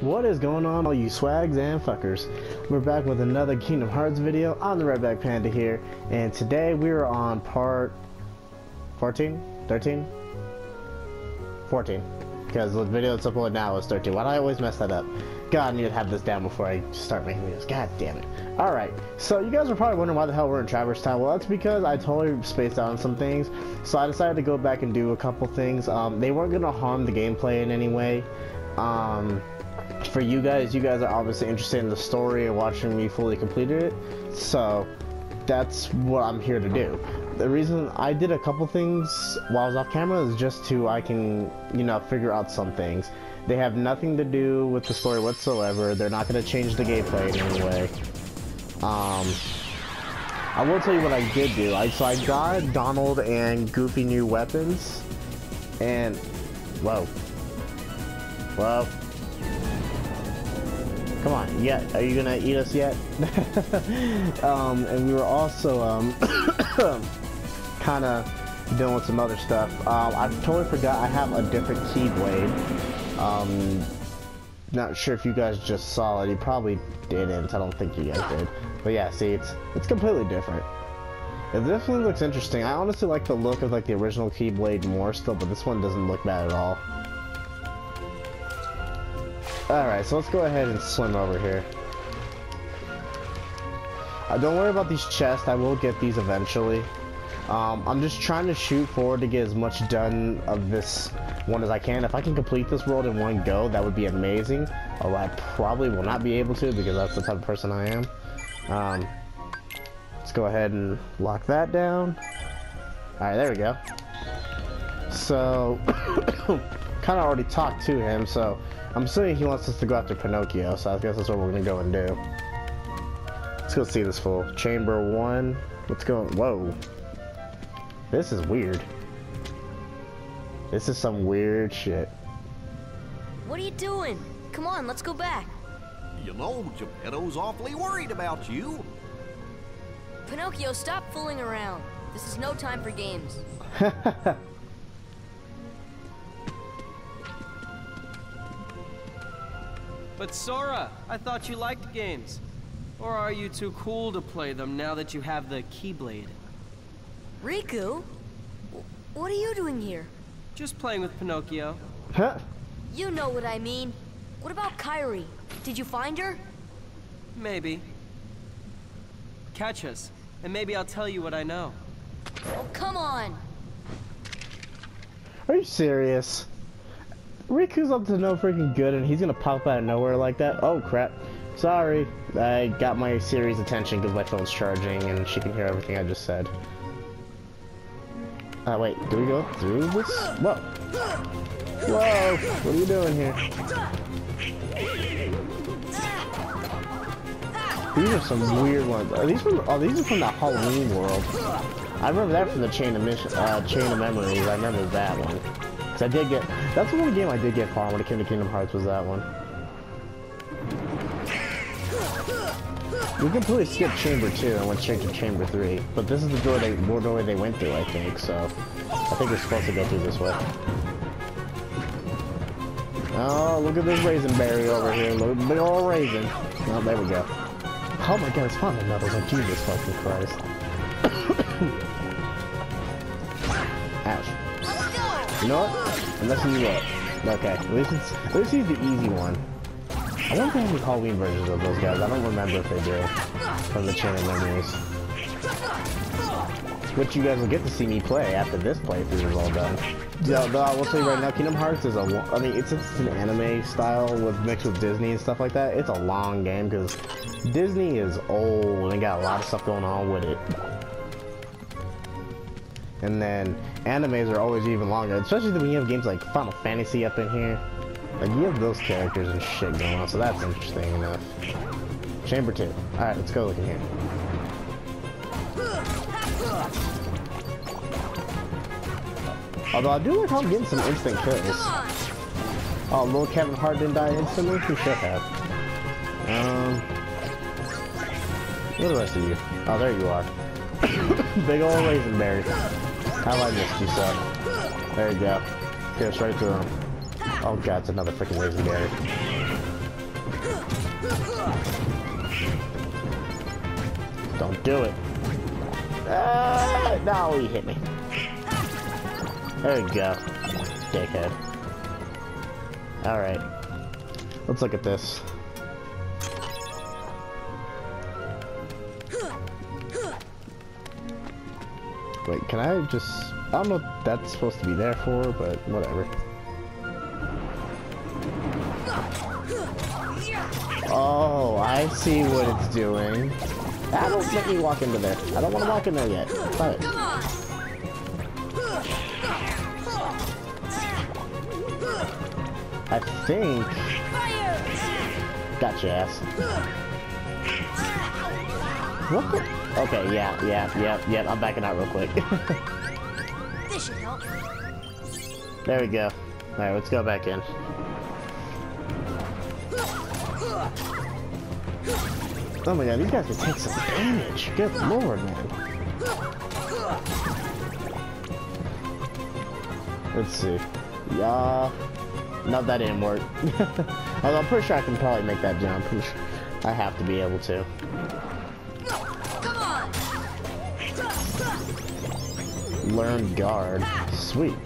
What is going on all you swags and fuckers? We're back with another Kingdom Hearts video. I'm the Redback Panda here, and today we are on part 14? 13? 14. Because the video that's uploaded now is 13. Why do I always mess that up? God, I need to have this down before I start making videos. God damn it. Alright, so you guys are probably wondering why the hell we're in Traverse Town. Well, that's because I totally spaced out on some things. So I decided to go back and do a couple things. Um, they weren't going to harm the gameplay in any way. Um, for you guys, you guys are obviously interested in the story and watching me fully complete it. So that's what I'm here to do. The reason I did a couple things while I was off camera is just to I can, you know, figure out some things. They have nothing to do with the story whatsoever. They're not going to change the gameplay in any way. Um, I will tell you what I did do. I so I got Donald and Goofy new weapons, and whoa, whoa. Come on, yeah, are you gonna eat us yet? um, and we were also um, kind of dealing with some other stuff. Um, I totally forgot I have a different key keyblade. Um, not sure if you guys just saw it. You probably didn't. I don't think you guys did. But yeah, see, it's it's completely different. It definitely looks interesting. I honestly like the look of like the original Keyblade more still, but this one doesn't look bad at all. Alright, so let's go ahead and swim over here. Uh, don't worry about these chests, I will get these eventually. Um, I'm just trying to shoot forward to get as much done of this one as I can. If I can complete this world in one go, that would be amazing. Although I probably will not be able to because that's the type of person I am. Um, let's go ahead and lock that down. Alright, there we go. So, kind of already talked to him, so I'm assuming he wants us to go after Pinocchio, so I guess that's what we're gonna go and do. Let's go see this fool. Chamber one. Let's go. Whoa. This is weird. This is some weird shit. What are you doing? Come on, let's go back. You know, Geppetto's awfully worried about you. Pinocchio, stop fooling around. This is no time for games. But Sora, I thought you liked games. Or are you too cool to play them now that you have the Keyblade? Riku? What are you doing here? Just playing with Pinocchio. Huh? You know what I mean. What about Kairi? Did you find her? Maybe. Catch us, and maybe I'll tell you what I know. Oh, come on! Are you serious? Riku's up to no freaking good and he's gonna pop out of nowhere like that? Oh crap. Sorry. I got my Siri's attention because my phone's charging and she can hear everything I just said. Uh, wait, do we go through this? Whoa. Whoa, what are you doing here? These are some weird ones. Are these from, oh, these are from the Halloween world. I remember that from the Chain of Mission, uh, Chain of Memories. I remember that one. Cause I did get, that's the one game I did get far when it came to Kingdom Hearts was that one. We completely skipped Chamber 2 and went straight to Chamber 3, but this is the door they, doorway they went through, I think, so I think we're supposed to go through this way. Oh, look at this raisin berry over here, look, big old raisin. Oh, there we go. Oh my god, it's fun another one, Jesus fucking Christ. You know what? I'm messing you up. Okay, at least, it's, at least he's the easy one. I wonder if they have any Halloween versions of those guys. I don't remember if they do from the Chain of Memories. Which you guys will get to see me play after this playthrough is all done. Yeah, but I will tell you right now, Kingdom Hearts is a, I mean, it's, it's an anime style with mixed with Disney and stuff like that. It's a long game because Disney is old and got a lot of stuff going on with it. And then animes are always even longer, especially when you have games like Final Fantasy up in here. Like, you have those characters and shit going on, so that's interesting enough. Chamber 2. Alright, let's go look in here. Although I do like how I'm getting some instant kills. Oh, little Kevin Hart didn't die instantly? Who should have? Um... Where the rest of you? Oh, there you are. Big old raisin berry. How I missed you, son? There you go. Pierce right through him. Oh god, it's another freaking berry. Don't do it. Ah, no, he hit me. There we go. Dickhead. Alright. Let's look at this. Wait, can I just... I don't know what that's supposed to be there for, but whatever. Oh, I see what it's doing. Ah, don't let me walk into there. I don't want to walk in there yet. On! I think... Fire! Gotcha, ass. What the... Okay, yeah, yeah, yeah, yeah, I'm backing out real quick. This should help. there we go. Alright, let's go back in. Oh my god, these guys can take some damage. Good lord, man. Let's see. Yeah. No, that didn't work. Although I'm pretty sure I can probably make that jump. I have to be able to. Learn guard. Sweet.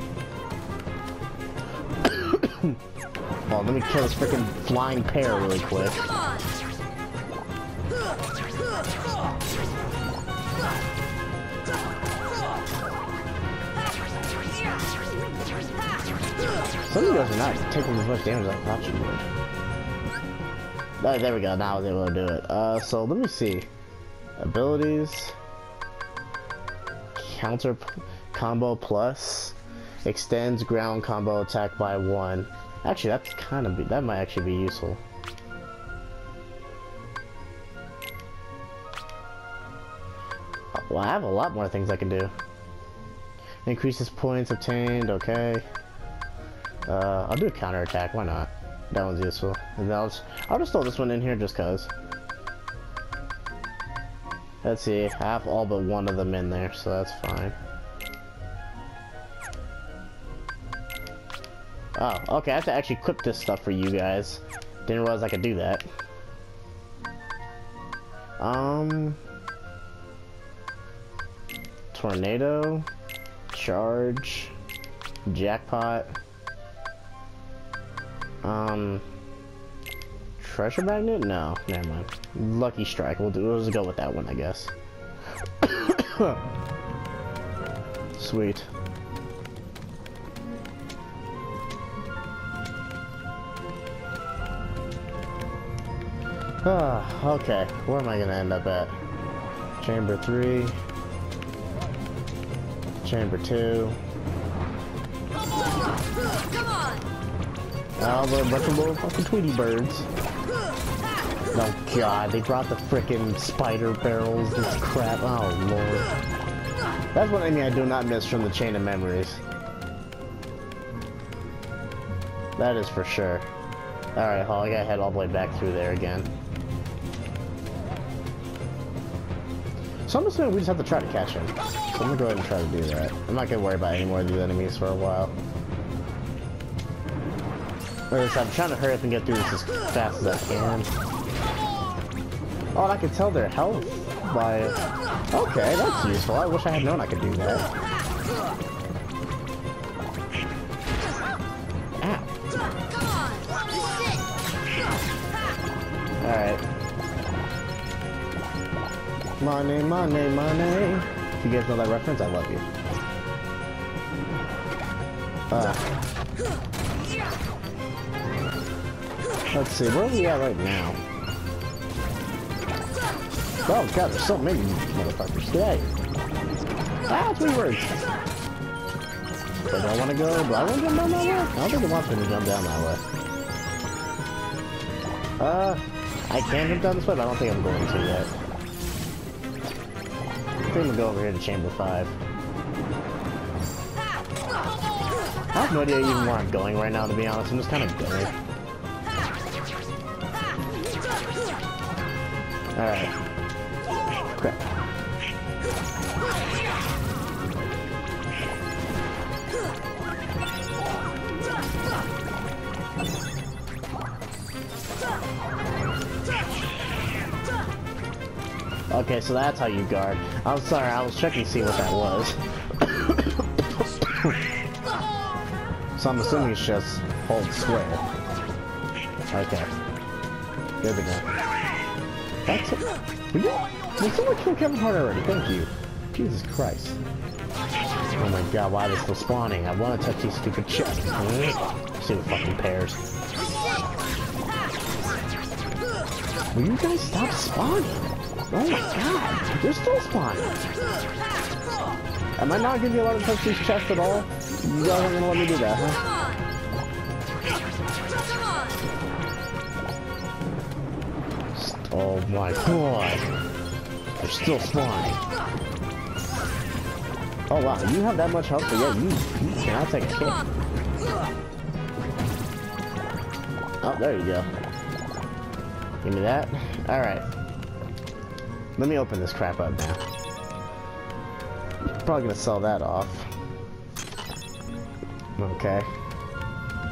oh, let me kill this freaking flying pair really quick. Some of you guys are not taking as much damage as I thought you would. Oh, there we go. Now I was able to do it. Uh, so let me see. Abilities. Counter combo plus. Extends ground combo attack by one. Actually, that's kind of be that might actually be useful. Well, I have a lot more things I can do. Increases points obtained. Okay. Uh, I'll do a counter attack. Why not? That one's useful. And I'll just, I'll just throw this one in here just cause. Let's see. I have all but one of them in there, so that's fine. Oh, okay. I have to actually equip this stuff for you guys. Didn't realize I could do that. Um. Tornado. Charge. Jackpot. Um, treasure magnet? No, never mind. Lucky strike. We'll do. We'll just go with that one, I guess. Sweet. Ah, okay. Where am I gonna end up at? Chamber three. Chamber two. Come on! Oh, the bunch of little fucking Tweety birds. Oh god, they brought the frickin' spider barrels, this crap. Oh lord. That's one thing I do not miss from the Chain of Memories. That is for sure. Alright, well, I gotta head all the way back through there again. So I'm assuming we just have to try to catch him. So I'm gonna go ahead and try to do that. I'm not gonna worry about any more of these enemies for a while. Or I'm trying to hurry up and get through this as fast as I can. Oh, I can tell their health by... Okay, that's useful. I wish I had known I could do that. Money, money, money. If you guys know that reference, I love you. Uh, let's see, where are we at right now? Oh god, there's so many motherfuckers. Yay! Ah, three words! Do I want to go? Do I want to jump down that way? I don't think it wants me to jump down that way. Uh, I can jump down this way, but I don't think I'm going to yet. I think I'm gonna go over here to chamber 5. I have no idea even where I'm going right now, to be honest. I'm just kind of going. Alright. Okay, so that's how you guard. I'm sorry, I was checking to see what that was. so I'm assuming it's just hold square. Okay. There we go. That's it. Will you? Did someone kill Kevin Hart already? Thank you. Jesus Christ. Oh my god, why are they still spawning? I want to touch these stupid chests. Stupid fucking pairs. Will you guys stop spawning? Oh my god, they're still spawning. Am I not gonna be allowed to touch these chests at all? You guys aren't gonna let me do that, huh? Oh my god. They're still spawning. Oh wow, you have that much health, but yeah, you, you cannot take a hit. Oh, there you go. Give me that. Alright. Let me open this crap up now. Probably gonna sell that off. Okay.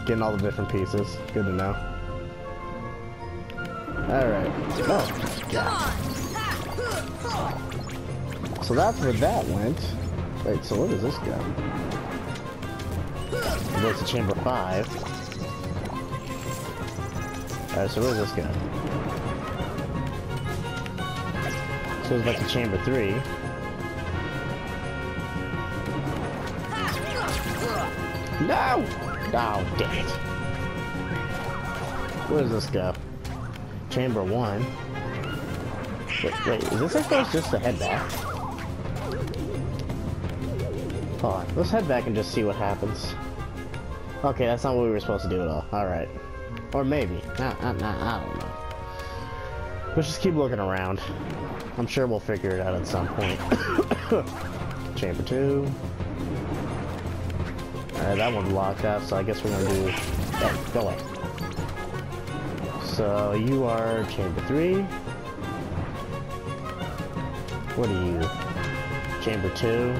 Getting all the different pieces. Good to know. Alright. Oh, God. So that's where that went. Wait, so where does this go? It goes to chamber 5. Alright, so where does this go? So it's back to chamber 3. No! Oh, damn it. Where does this go? Chamber 1. Wait, wait, is this supposed just to head back? Hold on, let's head back and just see what happens. Okay, that's not what we were supposed to do at all. Alright. Or maybe. Nah, nah, I don't know. Let's just keep looking around. I'm sure we'll figure it out at some point. Chamber 2. Alright, that one's locked up, so I guess we're gonna do... Oh, go away. So, you are Chamber 3. What are you? Chamber 2.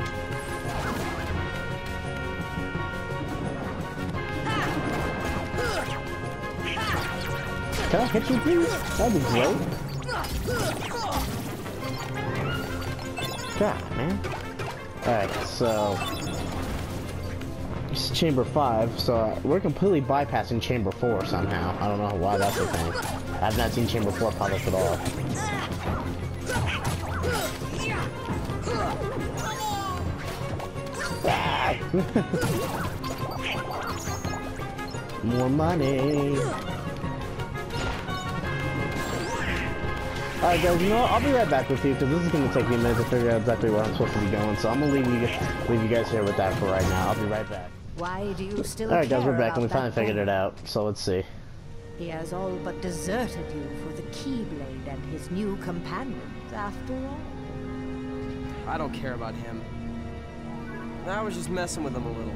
Can I hit you, please? That'd be great. God, man. Alright, so... This is chamber 5, so we're completely bypassing chamber 4 somehow. I don't know why that's a thing. I've not seen chamber 4 pop up at all. More money. Alright guys, you know what? I'll be right back with you because this is going to take me a minute to figure out exactly where I'm supposed to be going. So I'm going to leave you, leave you guys here with that for right now. I'll be right back. Why do you still Alright guys, we're back and we finally that figured it out. So let's see. He has all but deserted you for the Keyblade and his new companions, after all. I don't care about him. I was just messing with him a little.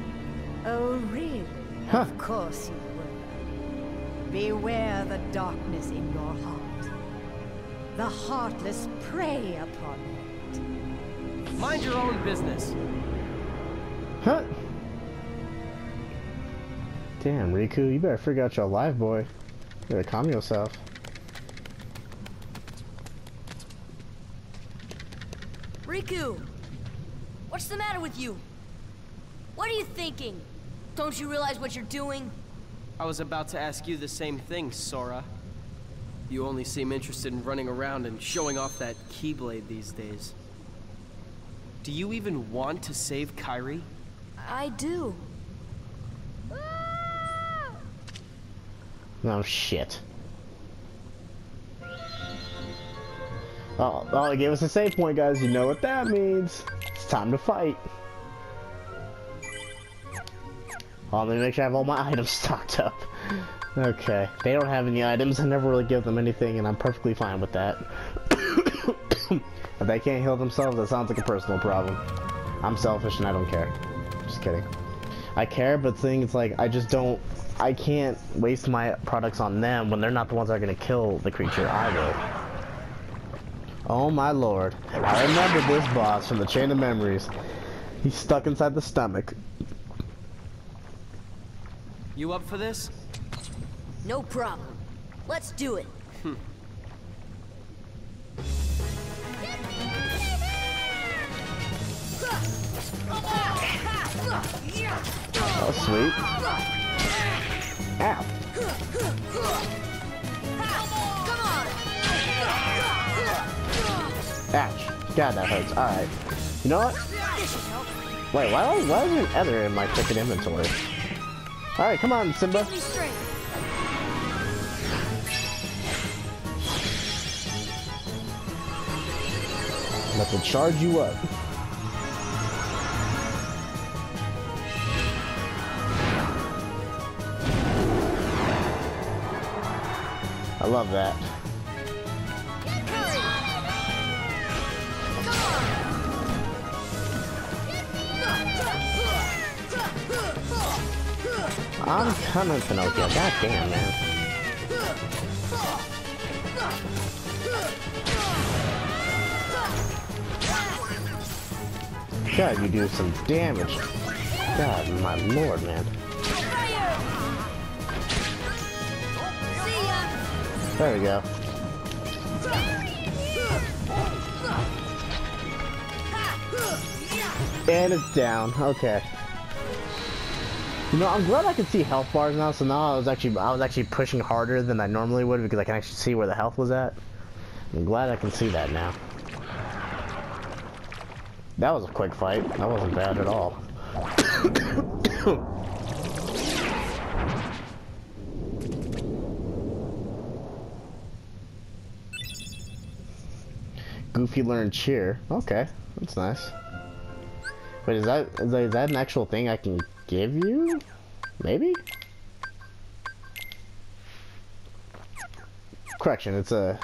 Oh, really? Huh. Of course you were. Beware the darkness in your heart. The heartless prey upon it. Mind your own business. Huh? Damn, Riku, you better figure out your life, boy. You better calm yourself. Riku! What's the matter with you? What are you thinking? Don't you realize what you're doing? I was about to ask you the same thing, Sora. You only seem interested in running around and showing off that Keyblade these days. Do you even want to save Kairi? I do. Oh, shit. Oh, oh, it gave us a save point, guys. You know what that means. It's time to fight. Oh, let me make sure I have all my items stocked up. Okay. They don't have any items. I never really give them anything, and I'm perfectly fine with that. if they can't heal themselves, that sounds like a personal problem. I'm selfish and I don't care. Just kidding. I care, but the thing is, like, I just don't... I can't waste my products on them when they're not the ones that are going to kill the creature. Will. Oh my lord. I remember this boss from the Chain of Memories. He's stuck inside the stomach. You up for this? No problem. Let's do it. oh, sweet. Ow. Ouch. God, that hurts. Alright. You know what? Wait, why, why isn't Ether in my freaking inventory? Alright, come on, Simba. Me to charge you up. I love that. I'm coming, Pinocchio. God damn, man. God, you do some damage. God, my lord, man. There we go. And it's down. Okay. You know, I'm glad I can see health bars now. So now I was actually I was actually pushing harder than I normally would because I can actually see where the health was at. I'm glad I can see that now. That was a quick fight. That wasn't bad at all. Goofy learn cheer. Okay, that's nice. Wait, is that, is that is that an actual thing I can give you? Maybe? Correction, it's a...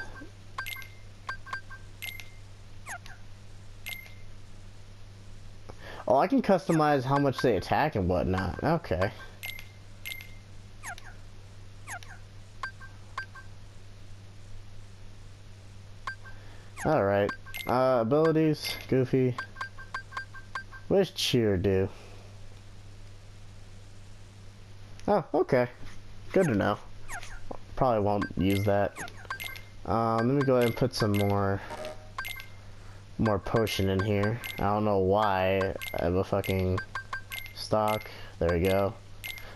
Oh, I can customize how much they attack and whatnot. Okay. Alright. Uh, abilities, Goofy. What does cheer do? Oh, okay. Good to know. Probably won't use that. Um, let me go ahead and put some more more potion in here. I don't know why I have a fucking stock. There we go.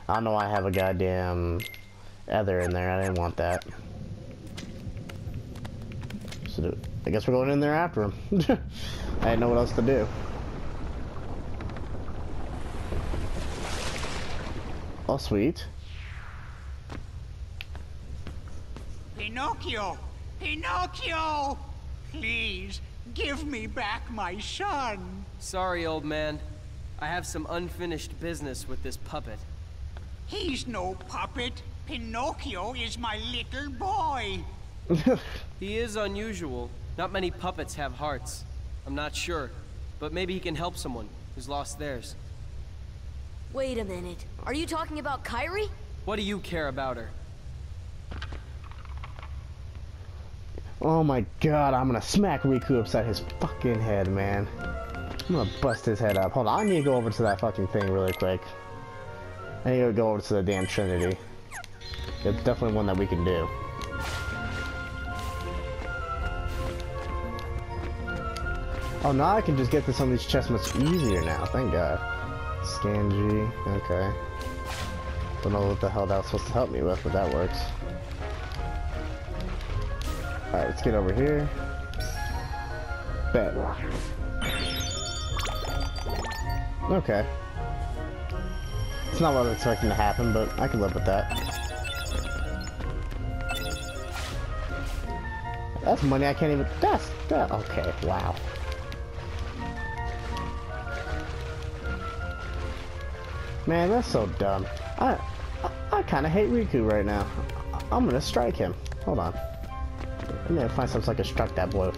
I don't know why I have a goddamn ether in there. I didn't want that. So I guess we're going in there after him. I didn't know what else to do. Oh, sweet. Pinocchio! Pinocchio! Please, give me back my son. Sorry, old man. I have some unfinished business with this puppet. He's no puppet. Pinocchio is my little boy. He is unusual. Not many puppets have hearts. I'm not sure, but maybe he can help someone who's lost theirs. Wait a minute. Are you talking about Kairi? What do you care about her? Oh my god, I'm gonna smack Riku upside his fucking head, man. I'm gonna bust his head up. Hold on, I need to go over to that fucking thing really quick. I need to go over to the damn Trinity. It's definitely one that we can do. Oh, now I can just get to some of these chests much easier now. Thank God. Scan G. Okay. Don't know what the hell that was supposed to help me with, but that works. Alright, let's get over here. Bet. Okay. It's not what I was expecting to happen, but I can live with that. That's money I can't even. That's that. Okay, wow. Man, that's so dumb. I I, I kind of hate Riku right now. I'm gonna strike him. Hold on. I need to find something so I can strike that blow.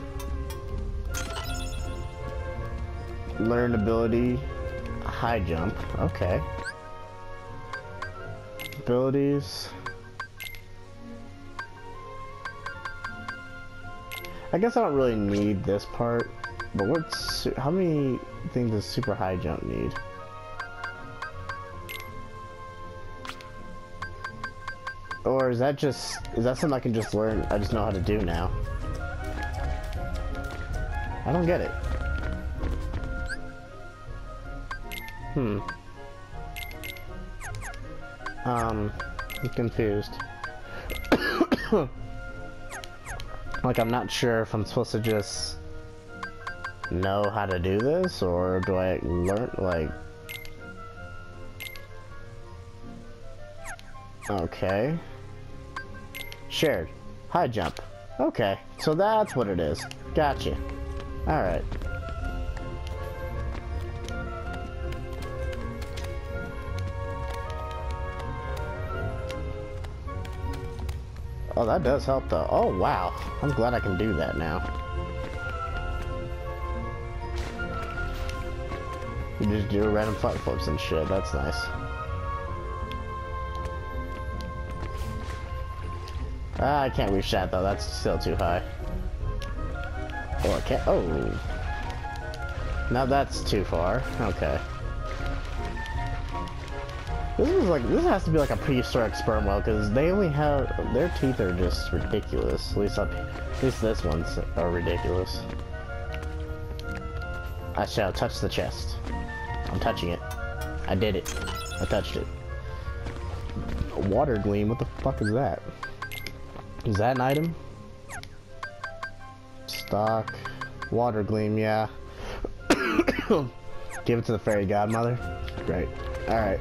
Learn ability, high jump. Okay. Abilities. I guess I don't really need this part, but what's how many things does super high jump need? Or is that just is that something I can just learn? I just know how to do now. I don't get it. Hmm. Um, I'm confused. like, I'm not sure if I'm supposed to just know how to do this, or do I learn, like... Okay. Shared. High jump. Okay, so that's what it is. Gotcha. Alright. Oh, that does help though. Oh, wow. I'm glad I can do that now. You just do random front flips and shit. That's nice. Ah, I can't reach that though. That's still too high. Oh, I can't. Oh. Now that's too far. Okay. This is like this has to be like a prehistoric sperm whale because they only have their teeth are just ridiculous. At least up, at least this one's are ridiculous. I shall touch the chest. I'm touching it. I did it. I touched it. A Watergleam. What the fuck is that? Is that an item? Stock. Watergleam. Yeah. Give it to the fairy godmother. Great. All right.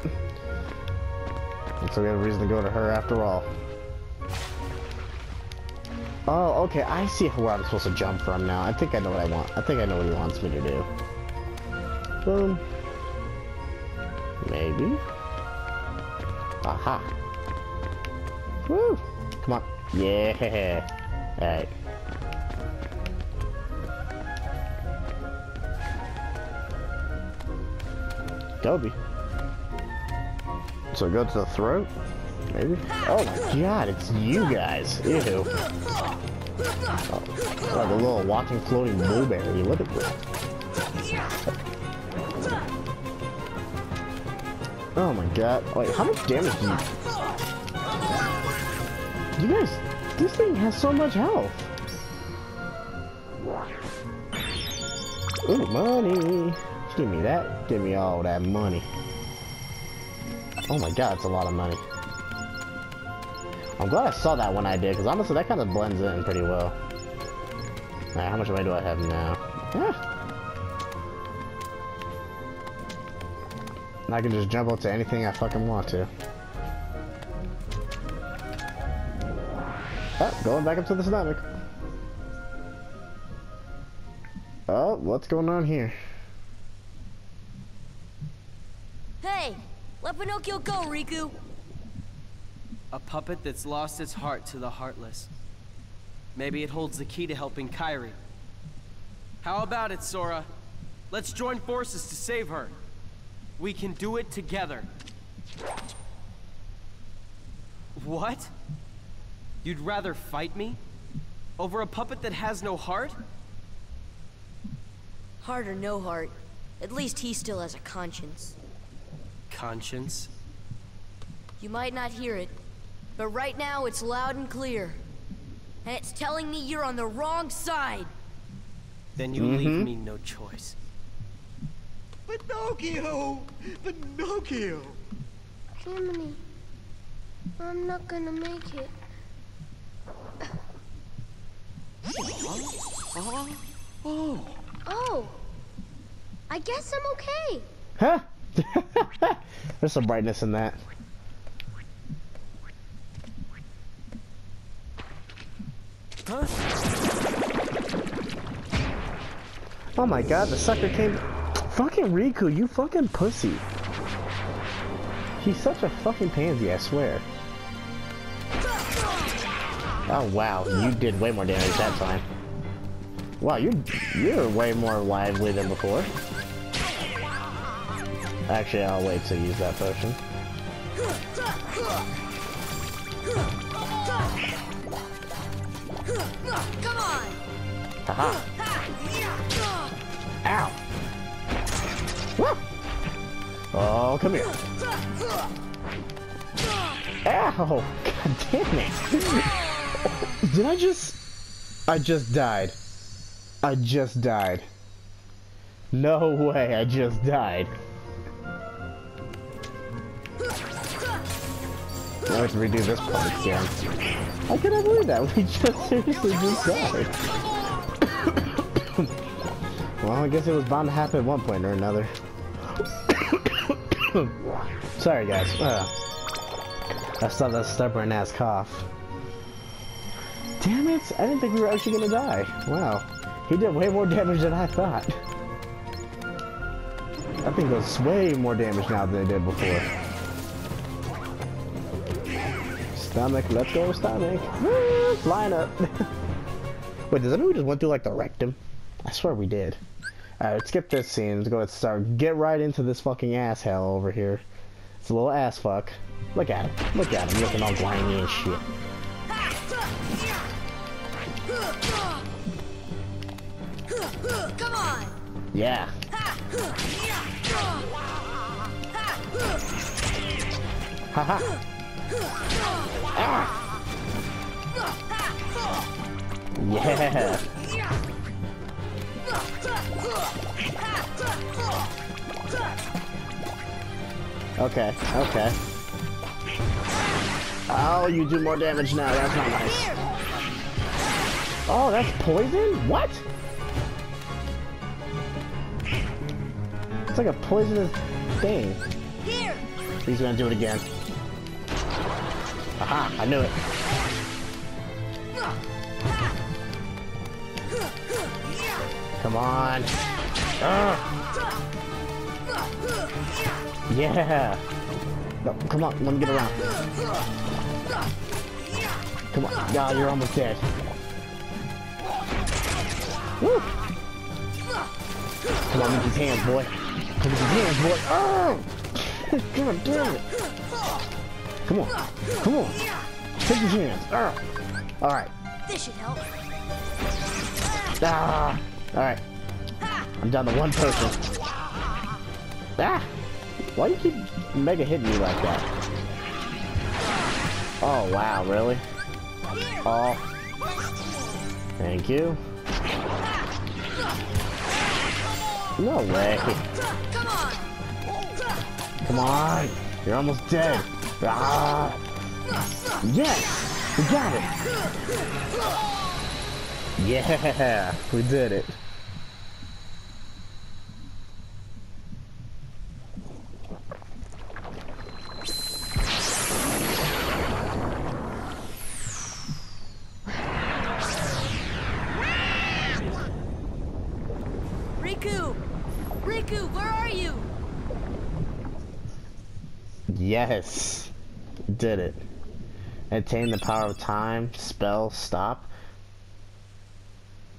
So we have a reason to go to her after all. Oh, okay, I see where I'm supposed to jump from now. I think I know what I want. I think I know what he wants me to do. Boom. Maybe. Aha. Woo! Come on. Yeah. Alright. Gobi. So go to the throat? Maybe? Oh my god, it's you guys. Ew. Oh, like a little walking floating blueberry. Look at this. Oh my god. Wait, how much damage do you... You guys... This thing has so much health. Ooh, money. Give me that. Give me all that money. Oh my god, it's a lot of money. I'm glad I saw that when I did, because honestly, that kind of blends in pretty well. Alright, how much money do I have now? Ah. I can just jump up to anything I fucking want to. Going back up to the stomach. Oh, what's going on here? Hey, let Pinocchio go, Riku. A puppet that's lost its heart to the heartless. Maybe it holds the key to helping Kairi. How about it, Sora? Let's join forces to save her. We can do it together. What? You'd rather fight me? Over a puppet that has no heart? Heart or no heart, at least he still has a conscience. Conscience? You might not hear it, but right now it's loud and clear. And it's telling me you're on the wrong side. Then you leave mm-hmm. me no choice. Pinocchio! Pinocchio! Jiminy, I'm not gonna make it. Oh, oh! I guess I'm okay. Huh? There's some brightness in that. Huh? Oh my god, the sucker came. Fucking Riku, you fucking pussy. He's such a fucking pansy, I swear. Oh wow, you did way more damage that time. Wow, you're you're way more lively than before. Actually, I'll wait to use that potion. Come on! Haha. Ow. Woo. Oh, come here. Ow! God damn it! Did I just... I just died. I just died. No way, I just died. Let's redo this part again. I can't believe that? We just seriously just died. well, I guess it was bound to happen at one point or another. Sorry, guys. Uh, I saw that stubborn ass cough. Damn it! I didn't think we were actually gonna die. Wow. He did way more damage than I thought. That thing does way more damage now than it did before. Stomach, let's go, stomach. Flying up. Wait, does that mean we just went through like the rectum? I swear we did. Alright, skip this scene. Let's go ahead and start. Get right into this fucking ass hell over here. It's a little ass fuck. Look at him. Look at him looking all grimy and shit. Yeah. Haha. ah. Yeah. Okay, okay. Oh, you do more damage now. That's not nice. Oh, that's poison? What? It's like a poisonous thing. Here! He's gonna do it again. Aha, I knew it. Come on. Ugh. Yeah. No, come on, let me get around. Come on. Yeah, you're almost dead. Woo. Come on, with hands, boy. Come with his boy. Oh! God damn it. Come on. Come on. Take his hands. Ah. Alright. This should help. Ah. Alright. I'm down to one person. Ah! Why do you keep mega hitting me like that? Oh, wow, really? Oh. Thank you. No way. Come on! Come on. You're almost dead. Ah. Yes! We got it! Yeah! We did it. Riku! Riku, where are you? Yes. Did it. Attain the power of time. Spell. Stop.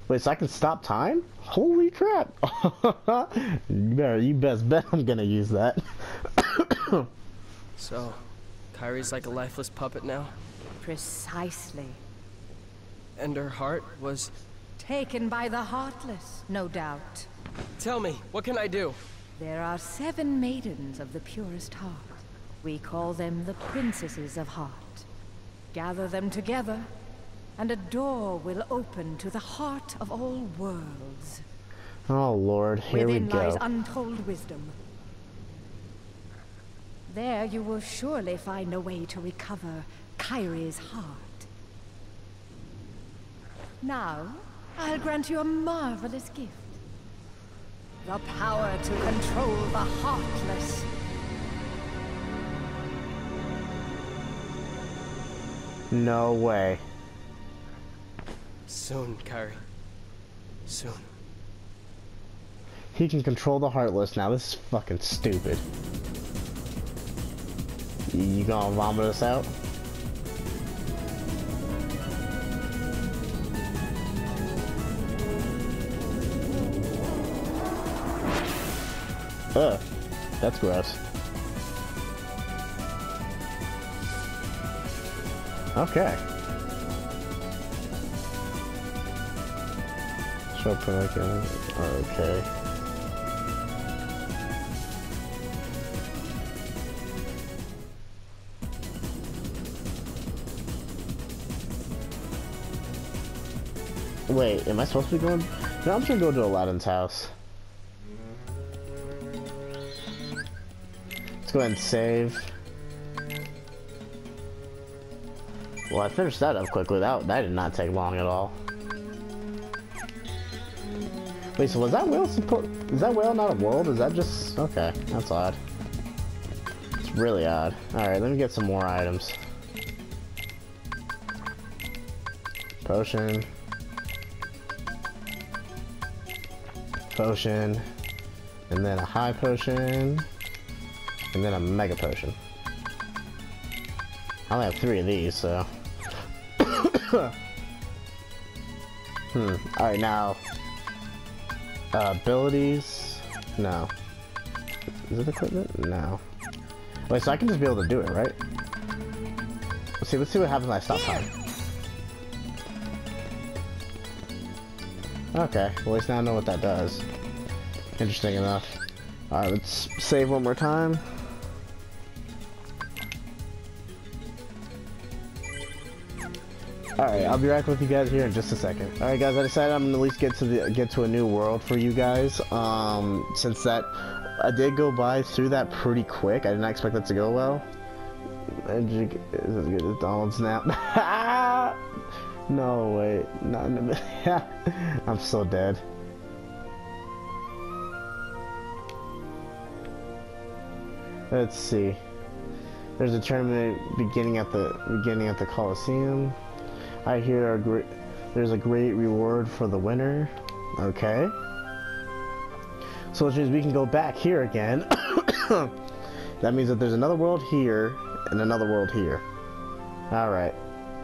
Wait, so I can stop time? Holy crap! you better, you best bet I'm gonna use that. So, Kairi's like a lifeless puppet now? Precisely. And her heart was... Taken by the Heartless, no doubt. Tell me, what can I do? There are seven maidens of the purest heart. We call them the Princesses of Heart. Gather them together, and a door will open to the heart of all worlds. oh lord, here Within we lies untold wisdom. There you will surely find a way to recover Kairi's heart. Now, I'll grant you a marvelous gift. The power to control the Heartless. No way. Soon, Kairi. Soon. He can control the Heartless now. This is fucking stupid. You gonna vomit us out? Ugh. That's gross. Okay. Show up like. Okay. Wait, am I supposed to be going? No, I'm just gonna go to Aladdin's house. Let's go ahead and save. Well, I finished that up quickly. That, that did not take long at all. Wait, so was that whale support? Is that whale not a world? Is that just... Okay, that's odd. It's really odd. Alright, let me get some more items. Potion. Potion. And then a high potion. And then a mega potion. I only have three of these, so... hmm, alright now... Uh, abilities? No. Is it equipment? No. Wait, so I can just be able to do it, right? Let's see, let's see what happens when I stop time. Okay, well at least now I know what that does. Interesting enough. Alright, let's save one more time. Alright, I'll be back with you guys here in just a second. Alright guys, I decided I'm gonna at least get to the get to a new world for you guys. Um since that I did go by through that pretty quick. I did not expect that to go well. Is as good as Donald Snap. no wait, not in the I'm so dead. Let's see. There's a tournament beginning at the beginning at the Coliseum. I hear a there's a great reward for the winner. Okay. So which means we can go back here again. that means that there's another world here and another world here. Alright.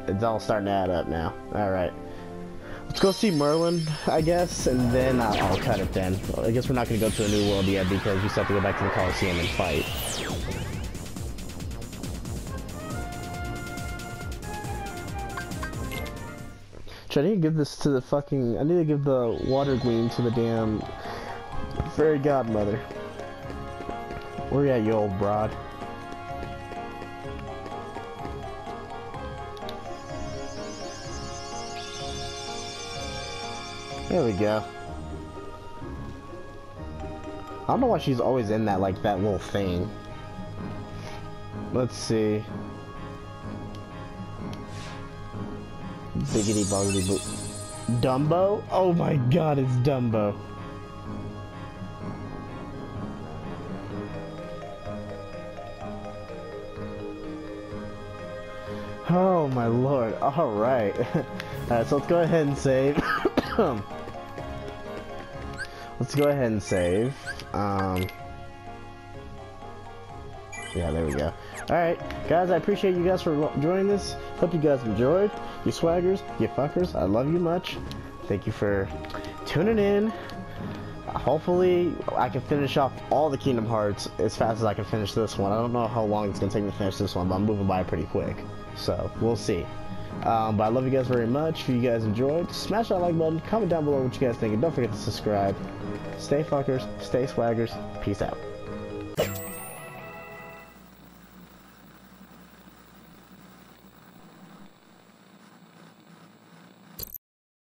It's all starting to add up now. Alright. Let's go see Merlin, I guess, and then I'll, I'll cut it then. I guess we're not going to go to a new world yet because we still have to go back to the Coliseum and fight. I need to give this to the fucking. I need to give the Watergleam to the damn fairy godmother. Where you at, you old broad? There we go. I don't know why she's always in that, like, that little thing. Let's see. Biggity boggity boo. Dumbo? Oh my god, it's Dumbo. Oh my lord. Alright. Alright, so let's go ahead and save. let's go ahead and save. Um, yeah, there we go. Alright, guys, I appreciate you guys for joining this. Hope you guys enjoyed. You swaggers, you fuckers, I love you much. Thank you for tuning in. Hopefully, I can finish off all the Kingdom Hearts as fast as I can finish this one. I don't know how long it's going to take me to finish this one, but I'm moving by pretty quick. So, we'll see. Um, but I love you guys very much. If you guys enjoyed, smash that like button, comment down below what you guys think, and don't forget to subscribe. Stay fuckers, stay swaggers, peace out.